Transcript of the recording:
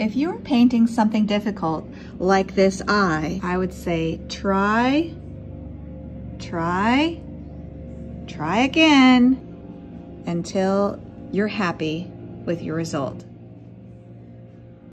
If you're painting something difficult like this eye, I would say try, try, try again until you're happy with your result.